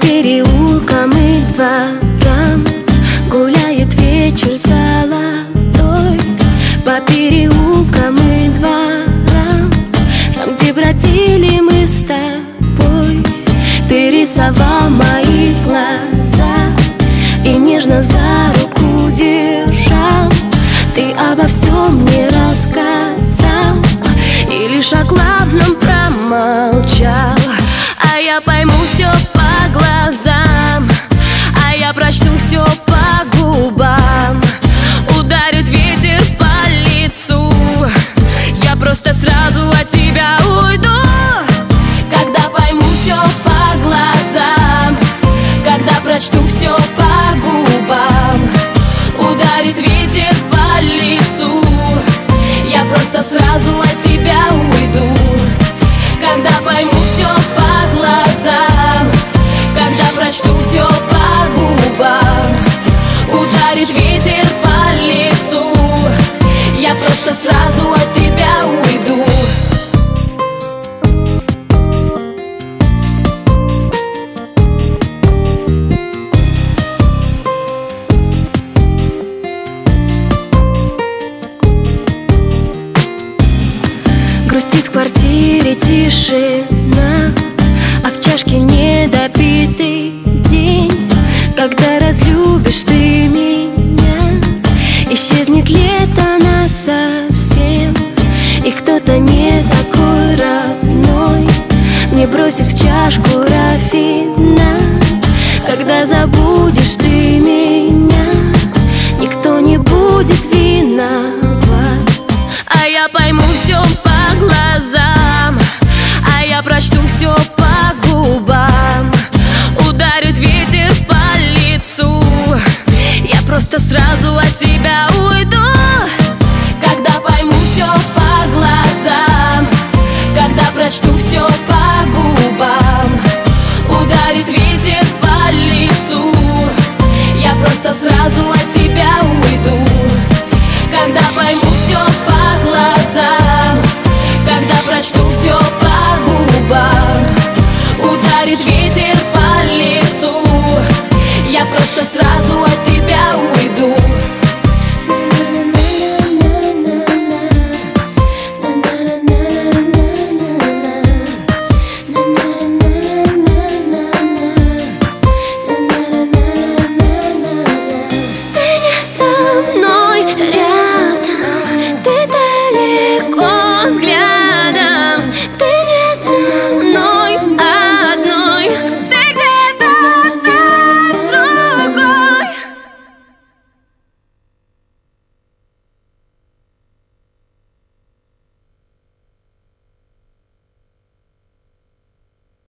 переулкам и дворам Гуляет вечер золотой. По переулкам и дворам Там, где бродили мы с тобой Ты рисовал мои глаза И нежно за руку держал. Ты обо всем мне рассказал И лишь о Ударит ветер по лицу. Я просто сразу от тебя уйду. Когда пойму все по глазам Когда прочту все по губам. Ударит ветер по лицу. Я просто сразу от тебя квартире тишина А в чашке недопитый день. Когда разлюбишь ты меня Исчезнет лето нас совсем И кто-то не такой родной Мне бросит в чашку рафина. Когда забудешь ты меня прочту все по губам. Ударит ветер по лицу. Я просто сразу глазам Когда прочту